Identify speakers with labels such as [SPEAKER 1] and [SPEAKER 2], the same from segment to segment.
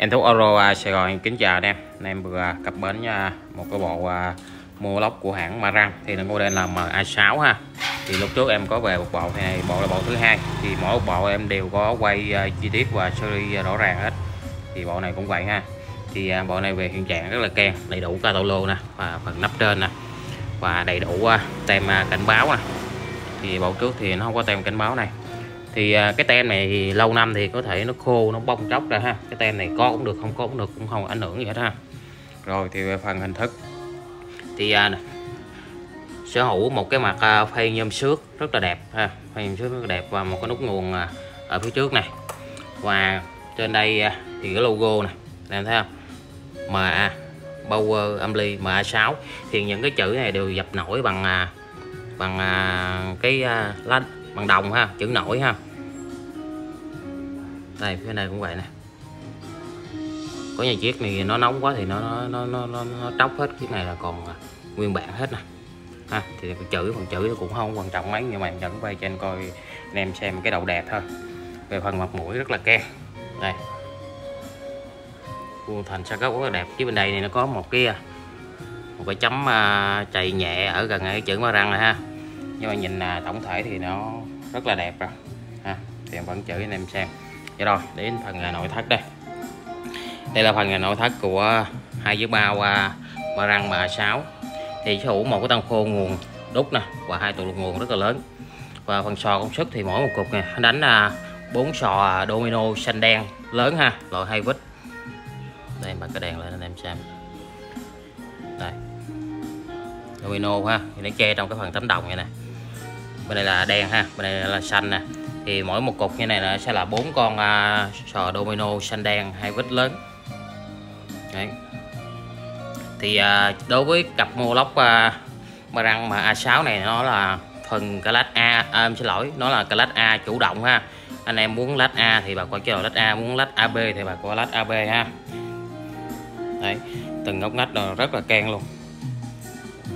[SPEAKER 1] Em Thúc Euro à, Sài Gòn kính chào anh em. Anh em vừa cập bến à, một cái bộ à, mua lốc của hãng Marang thì là model là MA6 ha. Thì lúc trước em có về một bộ này bộ là bộ thứ hai. Thì mỗi một bộ em đều có quay chi tiết và series rõ ràng hết. Thì bộ này cũng vậy ha. Thì bộ này về hiện trạng rất là keng đầy đủ catalog nè, và phần nắp trên nè, và đầy đủ tem cảnh báo nè. Thì bộ trước thì nó không có tem cảnh báo này thì à, cái tem này thì lâu năm thì có thể nó khô nó bong tróc ra ha. Cái tem này có cũng được không có cũng được cũng không ảnh hưởng gì hết ha. Rồi thì về phần hình thức. Thì à, sở hữu một cái mặt à, phay nhôm xước rất là đẹp ha. Phay nhôm xước rất là đẹp và một cái nút nguồn à, ở phía trước này. Và trên đây à, thì cái logo này em thấy không? MA Power Amly MA6 thì những cái chữ này đều dập nổi bằng à, bằng à, cái à, lá bằng đồng ha chữ nổi ha đây phía này cũng vậy nè. Có nhà chiếc này nó nóng quá thì nó nó nó nó, nó, nó tróc hết. Cái này là còn à, nguyên bản hết nè. Ha thì chữ phần chữ cũng không quan trọng mấy nhưng mà vẫn quay cho anh coi anh em xem cái đầu đẹp thôi. Về phần mặt mũi rất là ke. đây. Vuông thành sao gốc rất là đẹp. Chứ bên đây này nó có một cái à, một cái chấm uh, chày nhẹ ở gần cái chữ ma răng này ha. Nhưng mà nhìn uh, tổng thể thì nó rất là đẹp rồi. Ha thì em vẫn chữ anh em xem vậy rồi đến phần à, nội thất đây. Đây là phần à, nội thất của hai chiếc bao ba răng mà 6 thì sở hữu một cái tăng khô nguồn đúc nè, và hai tụ lục nguồn rất là lớn. Và phần sò công suất thì mỗi một cục này đánh là bốn sò à, domino xanh đen lớn ha, loại hai vít. Đây bật cái đèn lên anh em xem. Đây. Domino ha thì nó che trong cái phần tấm đồng này nè. Bên đây là đen ha, bên đây là xanh nè thì mỗi một cục như này là sẽ là bốn con uh, sò domino xanh đen hai vít lớn. Đấy. Thì uh, đối với cặp mô lóc uh, mà răng mà A6 này nó là phần class A à, em xin lỗi nó là class A chủ động ha. Anh em muốn lát A thì bà qua chế độ lát A muốn lát AB thì bà qua lát AB ha. Đấy từng ngóc ngách rất là keng luôn.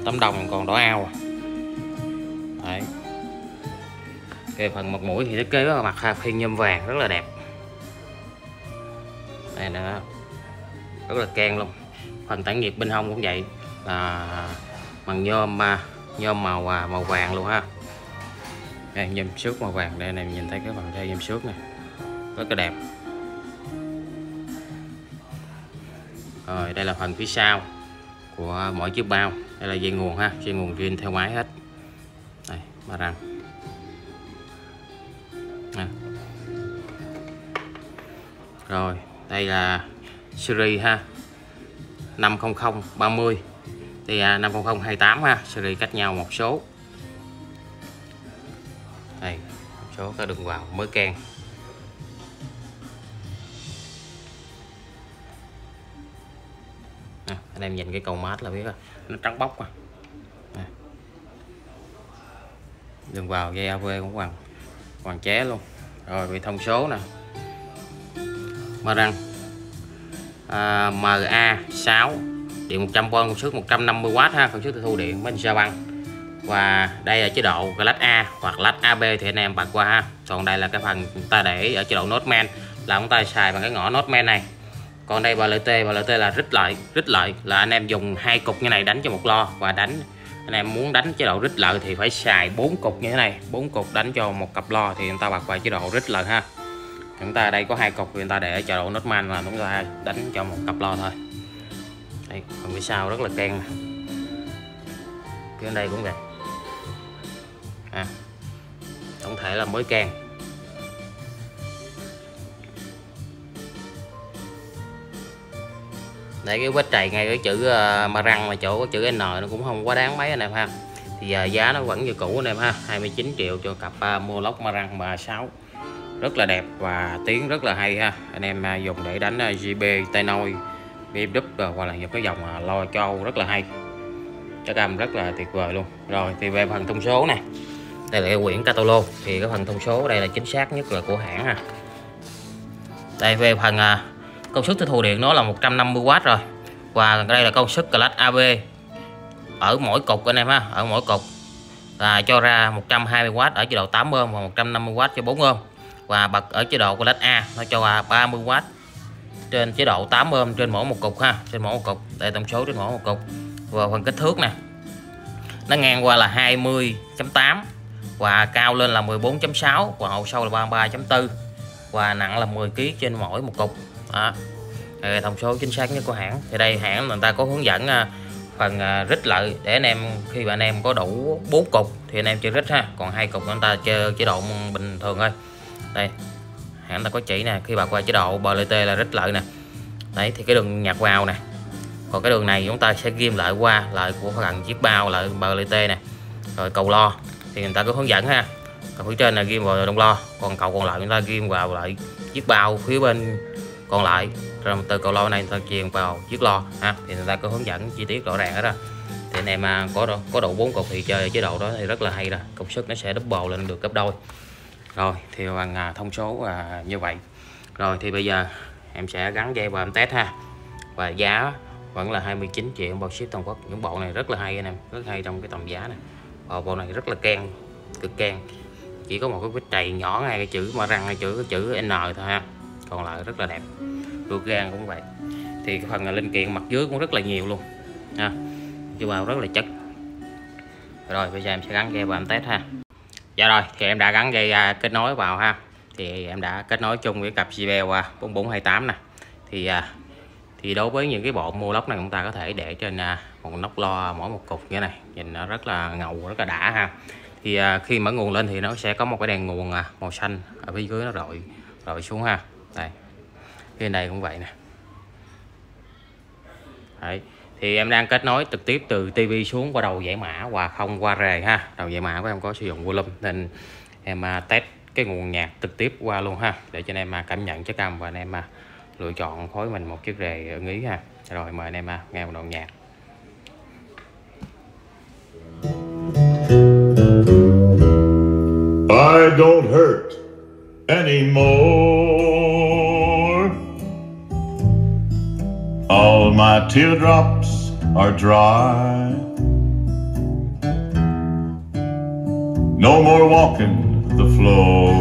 [SPEAKER 1] Tấm đồng còn đỏ ao à. đấy cái phần mặt mũi thì thiết kế mặt phiên nhôm vàng, rất là đẹp. Đây nữa rất là keng luôn. Phần tản nhiệt bên hông cũng vậy. Là bằng nhôm nhôm màu à, màu vàng luôn ha. Đây, nhôm xước màu vàng. Đây, này, nhìn thấy cái phần dây nhôm xước này rất là đẹp. Rồi, đây là phần phía sau của mỗi chiếc bao. Đây là dây nguồn ha. Dây nguồn riêng theo máy hết. Đây, ba răng. Rồi đây là series ha. 500 30 thì à, 500 28 ha series cách nhau một số. Đây một số có đường vào mới keng à, anh em nhìn cái cầu mát là biết rồi nó trắng bóc à. à. đường vào dây AV cũng hoàng hoàng ché luôn. Rồi về thông số nè ma răng à, MA6 điện 100V công suất 150W ha công suất thu điện bên xe băng và đây là chế độ lách A hoặc lách AB thì anh em bật qua ha. Còn đây là cái phần chúng ta để ở chế độ Notman là chúng ta xài bằng cái ngõ Notman này. Còn đây BLT BLT là rít lợi rít lợi là anh em dùng hai cục như này đánh cho một lo. Và đánh anh em muốn đánh chế độ rít lợi thì phải xài bốn cục như thế này. Bốn cục đánh cho một cặp lo thì chúng ta bật vào chế độ rít lợi ha chúng ta đây có hai cục thì chúng ta để chờ độ độ Notman là chúng ta đánh cho một cặp lo thôi. Đây còn phía sau rất là keng phía đây cũng vậy. À, tổng thể là mới keng để cái vết trầy ngay cái chữ uh, mà răng mà chỗ có chữ N nó cũng không quá đáng mấy anh em ha. Thì giờ giá nó vẫn như cũ anh em ha. 29 triệu cho cặp uh, mua lóc ma răng 36 rất là đẹp và tiếng rất là hay ha. Anh em à, dùng để đánh à, GB tay nôi BMW à, hoặc là những cái dòng lo châu rất là hay. Chất âm rất là tuyệt vời luôn. Rồi, thì về phần thông số này đây là cái quyển catalog thì cái phần thông số đây là chính xác nhất là của hãng ha. Đây, về phần công suất tiêu thụ điện nó là 150W rồi. Và đây là công suất class AB ở mỗi cục anh em ha, ở mỗi cục. Là cho ra 120W ở chế độ 8 ohm và 150W cho 4 ohm và bật ở chế độ class A, nó cho 30W trên chế độ 8 ohm trên mỗi một cục ha, trên mỗi một cục đây tổng số trên mỗi một cục. Và phần kích thước nè, nó ngang qua là 20.8 và cao lên là 14.6 và hậu sâu là 33.4 và nặng là 10 kg trên mỗi một cục. Đó. Đây thông số chính xác nhất của hãng. Thì đây, hãng người ta có hướng dẫn à, phần à, rít lợi để anh em, khi mà anh em có đủ 4 cục thì anh em chơi rít ha. Còn hai cục người ta chơi chế độ bình thường thôi đây, hãng ta có chỉ nè, khi bà qua chế độ BLT là rất lợi nè. Đấy, thì cái đường nhạc vào nè. Còn cái đường này chúng ta sẽ ghim lại qua lại của phần chiếc bao lại BLT nè. Rồi cầu lo, thì người ta có hướng dẫn ha. Cầu phía trên là ghim vào đông lo, còn cầu còn lại chúng ta ghim vào lại chiếc bao phía bên còn lại. Rồi từ cầu lo này người ta truyền vào chiếc lo ha, thì người ta có hướng dẫn chi tiết rõ ràng hết đó thì anh em à, có có độ bốn cục thì chơi chế độ đó thì rất là hay rồi. Công suất nó sẽ double lên được gấp đôi rồi thì bằng à, thông số à, như vậy. Rồi thì bây giờ em sẽ gắn dây vào em test ha. Và giá vẫn là 29 triệu. Bao ship toàn quốc những bộ này rất là hay anh em rất hay trong cái tầm giá này. Và bộ này rất là ken cực ken chỉ có một cái vết trầy nhỏ ngay cái chữ mà răng hay chữ cái chữ N thôi ha. Còn lại rất là đẹp. Ruột gan cũng vậy. Thì cái phần à, linh kiện mặt dưới cũng rất là nhiều luôn ha. Chứ vào rất là chất. Rồi bây giờ em sẽ gắn dây vào em test ha dạ rồi thì em đã gắn dây à, kết nối vào ha. Thì em đã kết nối chung với cặp JBL 4428 nè. Thì à, thì đối với những cái bộ mua lốc này chúng ta có thể để trên à, một nóc lo mỗi một cục như thế này. Nhìn nó rất là ngầu rất là đã ha. Thì à, khi mở nguồn lên thì nó sẽ có một cái đèn nguồn à, màu xanh ở phía dưới nó rọi rọi xuống ha. Đây. Bên này cũng vậy nè. Đấy thì em đang kết nối trực tiếp từ tivi xuống qua đầu giải mã và không qua rề ha. Đầu giải mã của em có sử dụng volume, nên em à, test cái nguồn nhạc trực tiếp qua luôn ha, để cho anh em mà cảm nhận chất âm và anh em mà lựa chọn phối mình một chiếc rề ưng ý ha. Rồi mời anh em à, nghe một đoạn nhạc.
[SPEAKER 2] I don't hurt anymore. All my teardrops are dry. No more walking the floor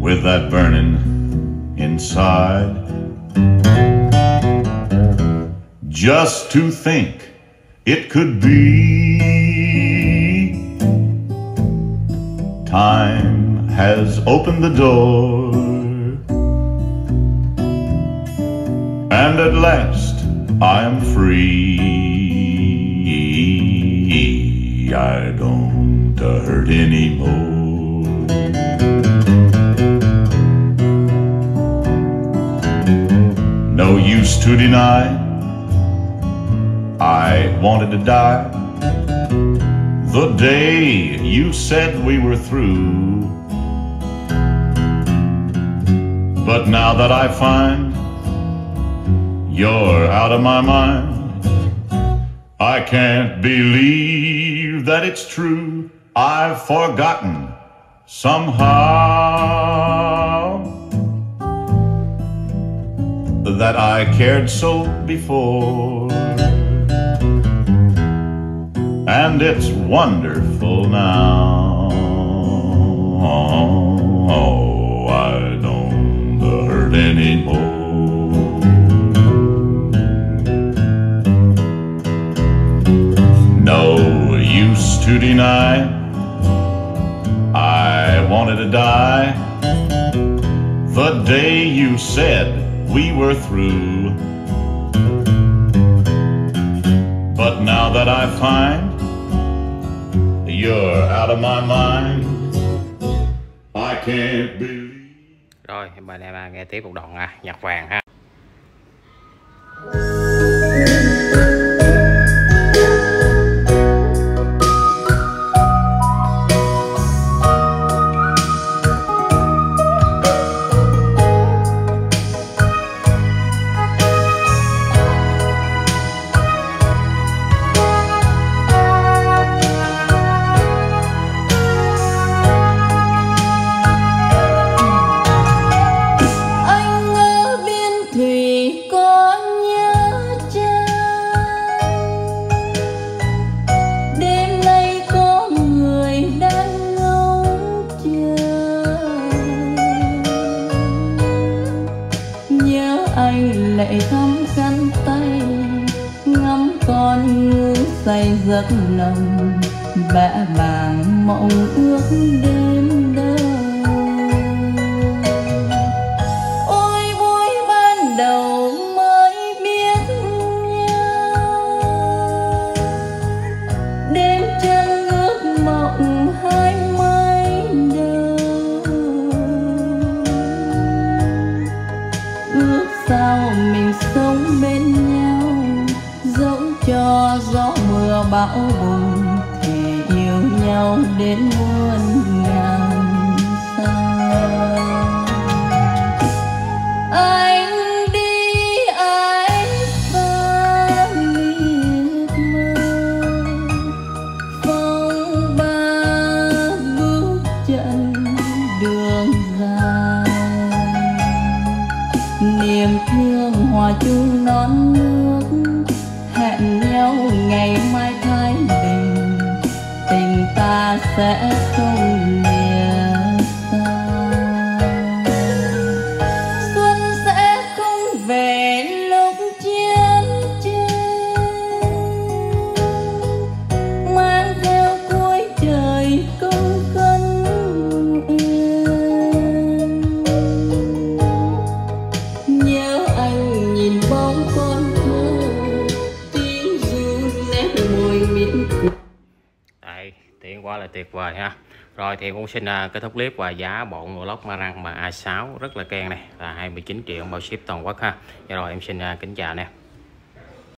[SPEAKER 2] with that burning inside. Just to think it could be time has opened the door and at last I am free. I don't hurt anymore. No use to deny, I wanted to die. The day you said we were through. But now that I find you're out of my mind. I can't believe that it's true. I've forgotten somehow that I cared so before. And it's wonderful now. Oh, I don't hurt anymore. No use to deny. I wanted to die. The day you said we were through. But now that I find You're out of my mind I can't believe
[SPEAKER 1] Rồi, mời em nghe tiếp một đoạn nhạc vàng ha
[SPEAKER 3] lệ thắm khăn tay, ngắm con người say giấc lòng bẽ bàng mộng ước đêm. Nhau ngày mai thái bình tình ta sẽ không
[SPEAKER 1] tuyệt vời ha. Rồi thì cũng xin à, kết thúc clip và giá bộ vlog Marang mà A6 rất là keng này. Là 29 triệu bao ship toàn quốc ha. Dạ rồi, em xin à, kính chào nè.